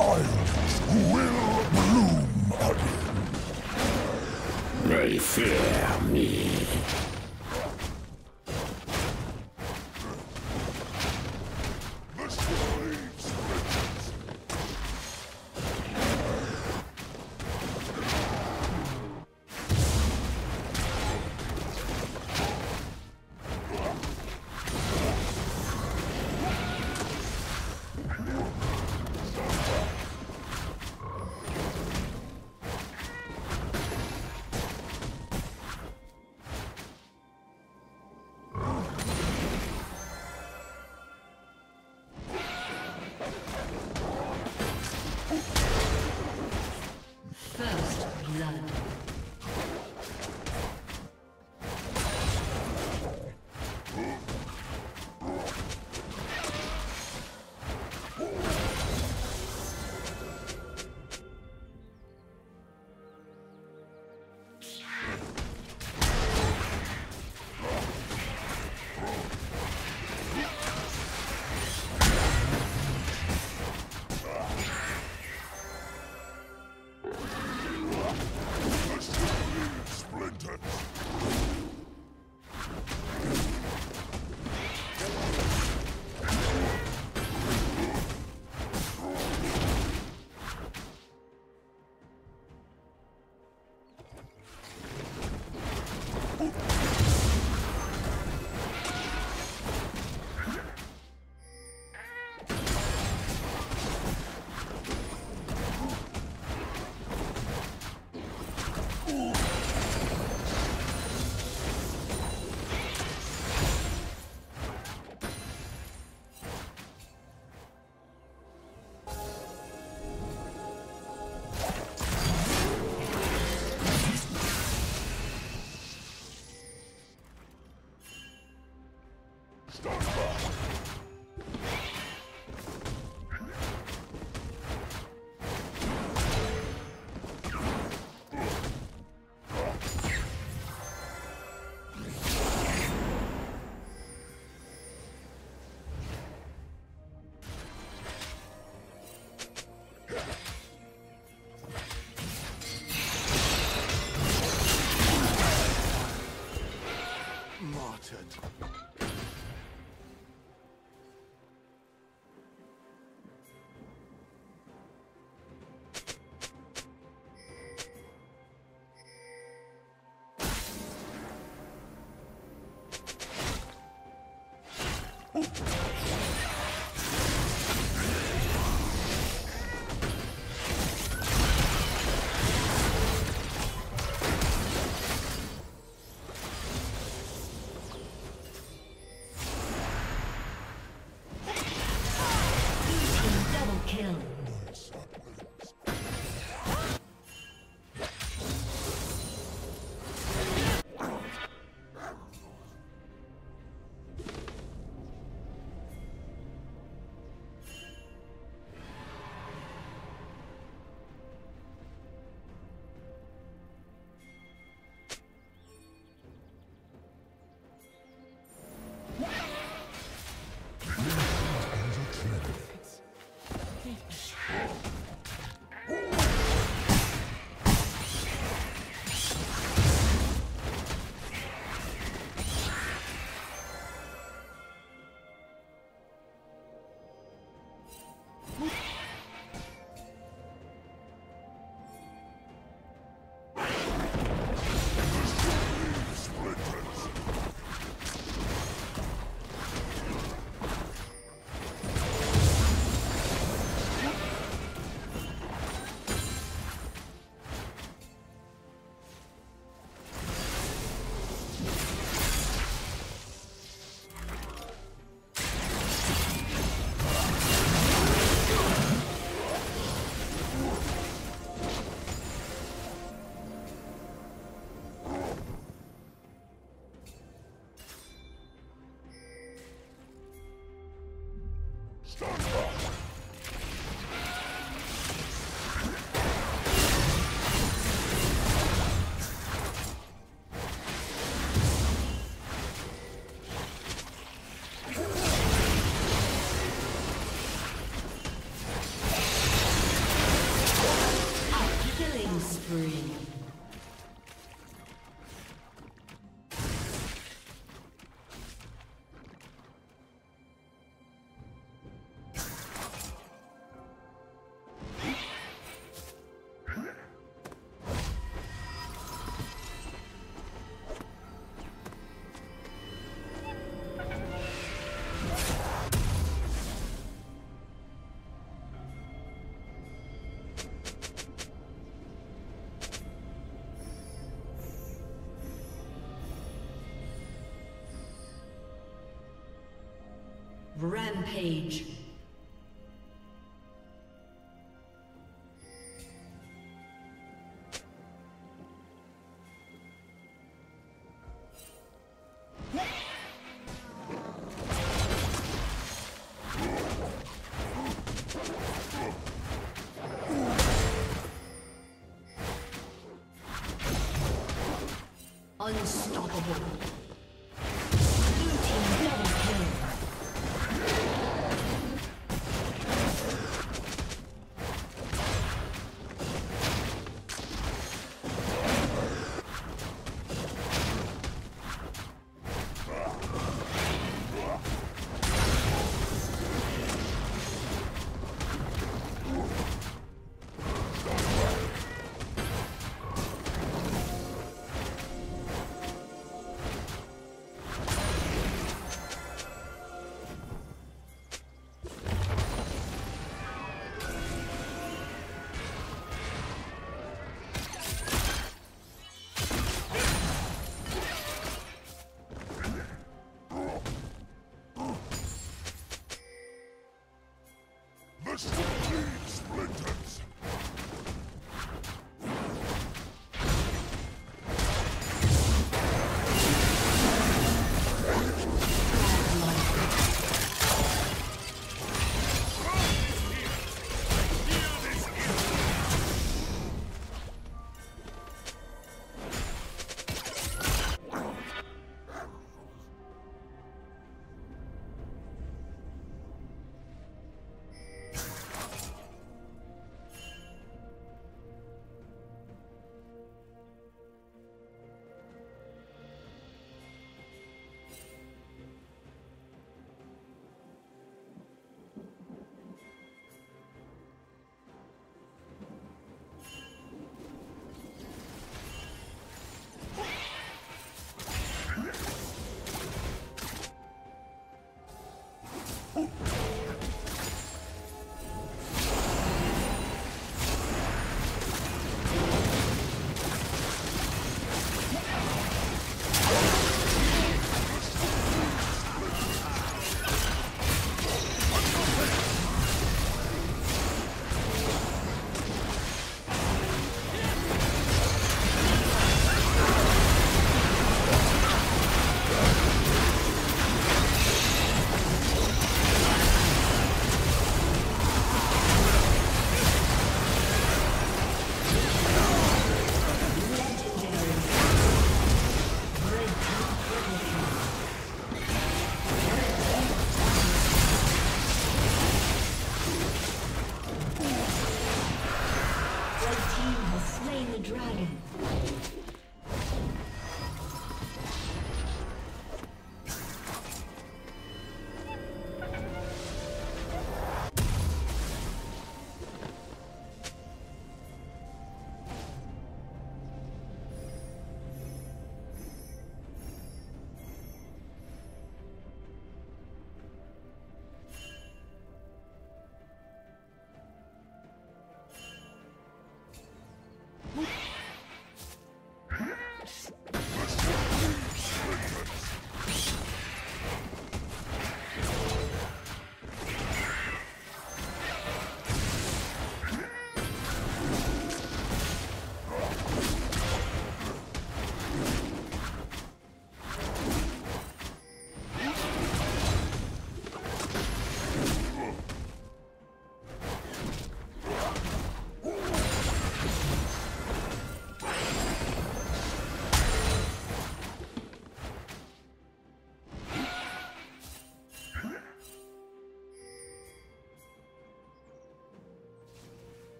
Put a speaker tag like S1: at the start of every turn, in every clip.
S1: islands will bloom again.
S2: They fear me.
S1: Martyred.
S3: Rampage.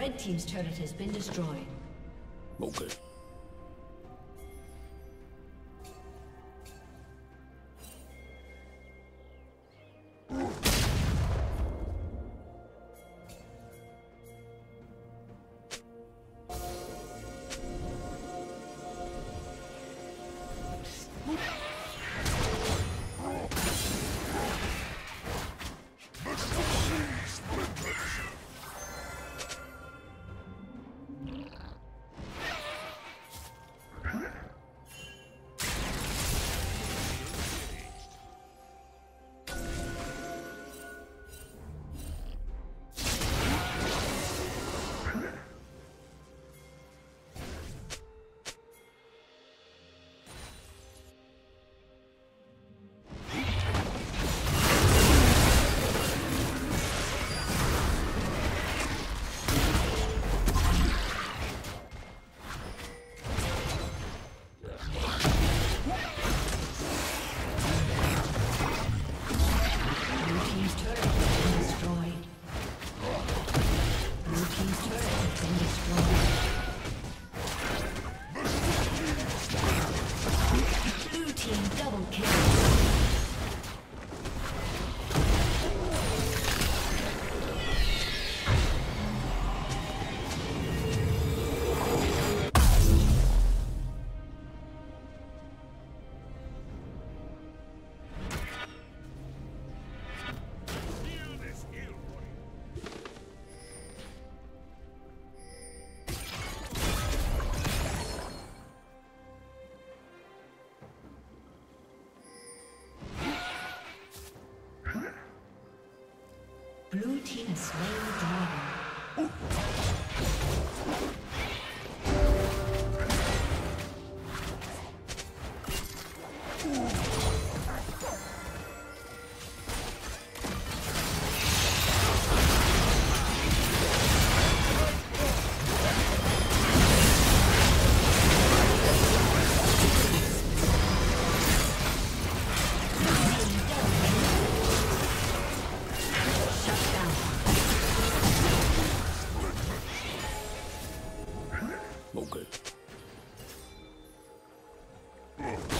S3: Red Team's turret has been destroyed.
S1: Okay.
S3: slain the.
S1: Yeah.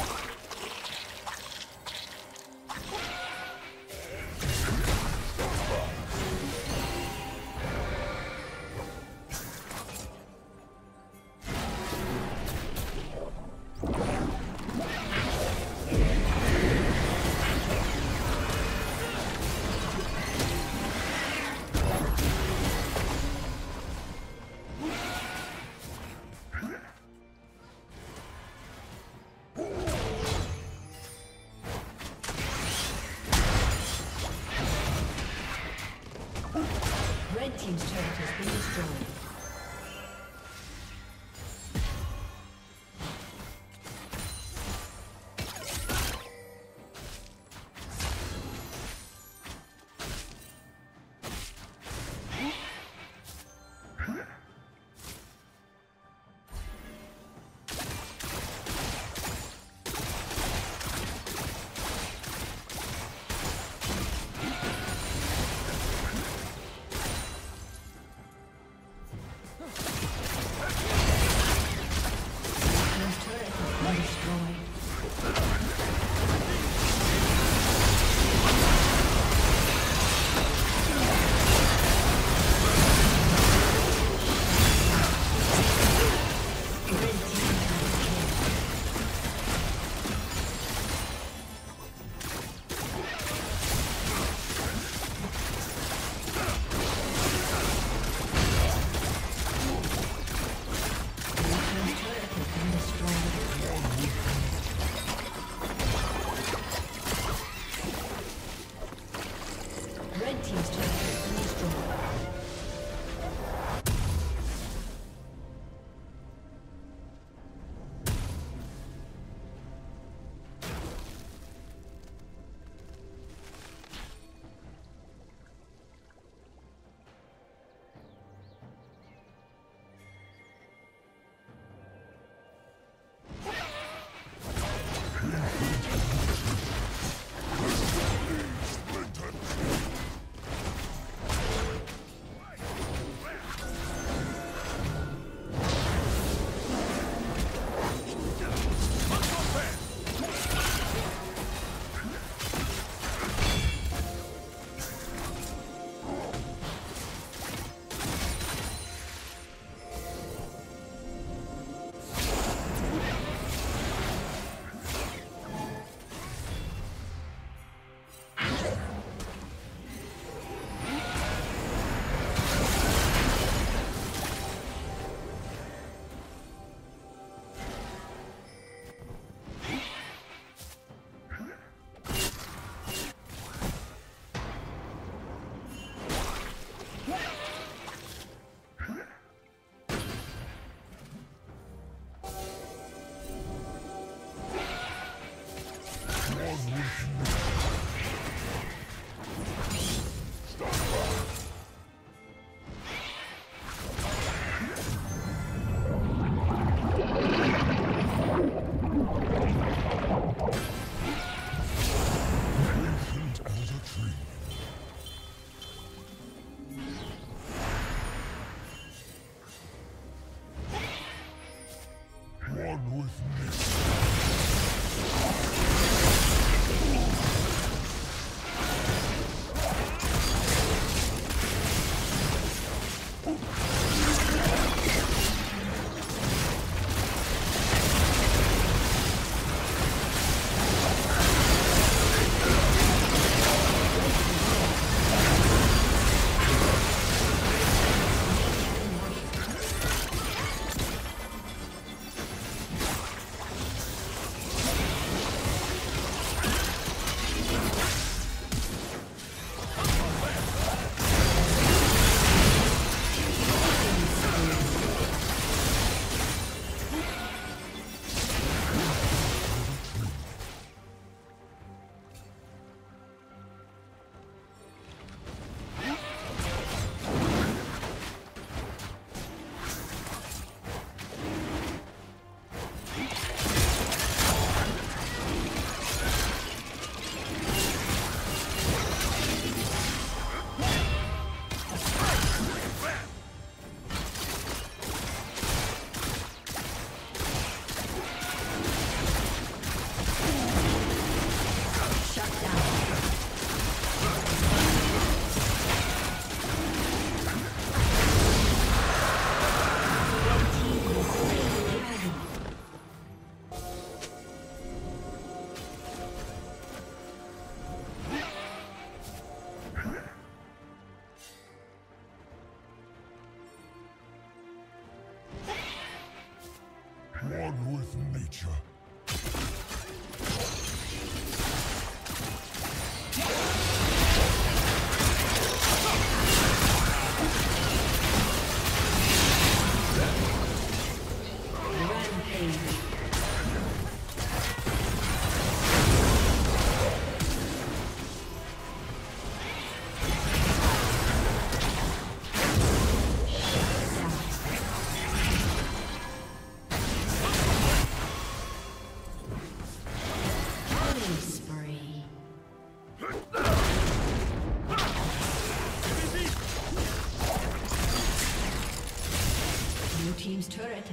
S1: With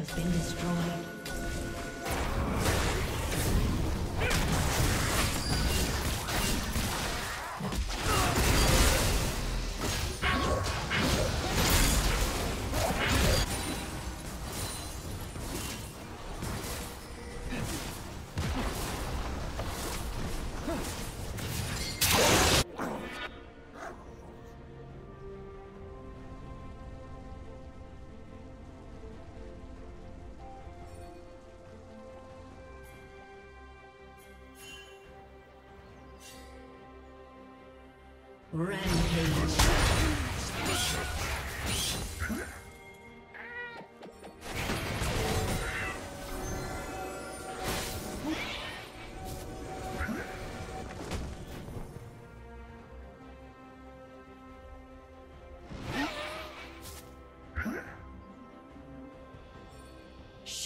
S3: has been destroyed.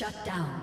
S3: Shut down.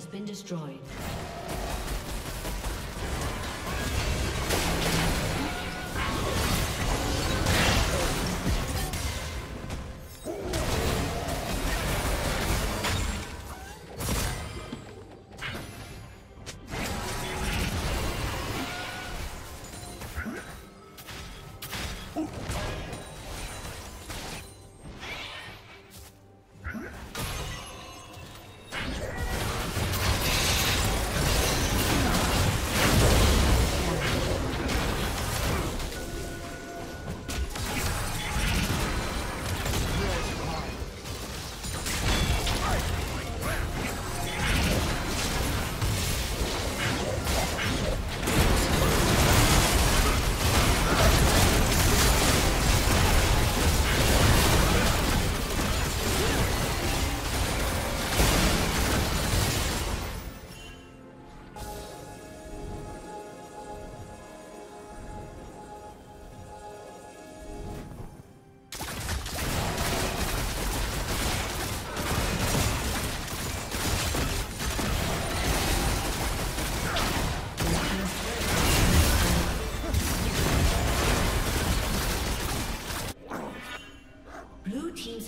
S3: Has been destroyed.